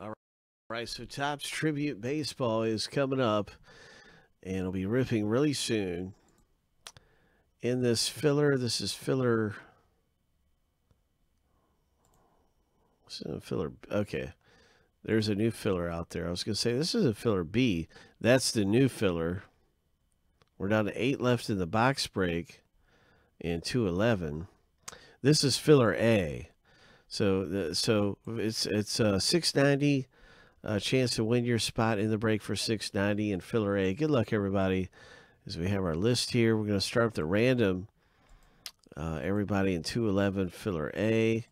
All right, so Topps Tribute Baseball is coming up, and it'll be ripping really soon. In this filler, this is filler. Filler? Okay, there's a new filler out there. I was gonna say this is a filler B. That's the new filler. We're down to eight left in the box break, and two eleven. This is filler A. So so it's it's a 690 uh, chance to win your spot in the break for 690 and filler A. Good luck everybody. As we have our list here, we're going to start with the random. Uh, everybody in 211 filler A,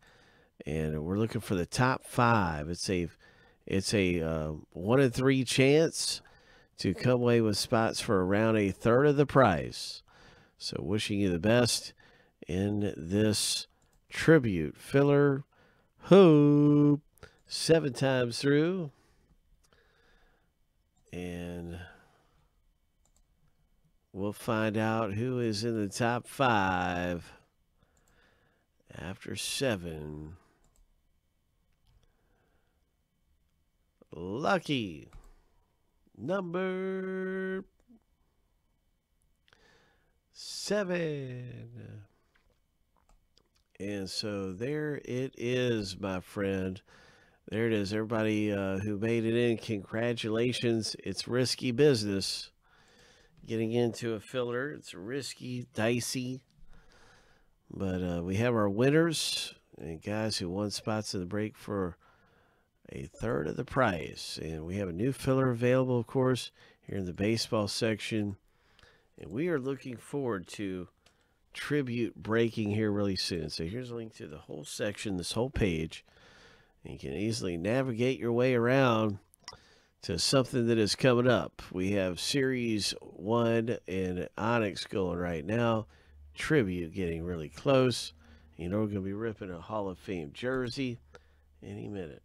and we're looking for the top five. It's a it's a uh, one in three chance to come away with spots for around a third of the price. So wishing you the best in this tribute filler hope seven times through. And we'll find out who is in the top five after seven. Lucky number seven. And so there it is, my friend. There it is. Everybody uh, who made it in, congratulations. It's risky business. Getting into a filler, it's risky, dicey. But uh, we have our winners and guys who won spots in the break for a third of the price. And we have a new filler available, of course, here in the baseball section. And we are looking forward to tribute breaking here really soon. So here's a link to the whole section, this whole page. And you can easily navigate your way around to something that is coming up. We have Series 1 and Onyx going right now. Tribute getting really close. You know, we're going to be ripping a Hall of Fame jersey any minute.